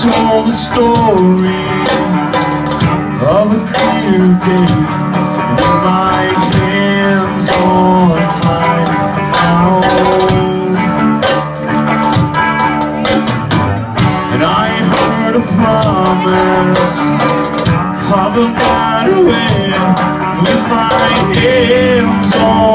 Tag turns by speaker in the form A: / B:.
A: told the story of a clear day with my hands on my mouth. And I heard a promise of a better way with my hands on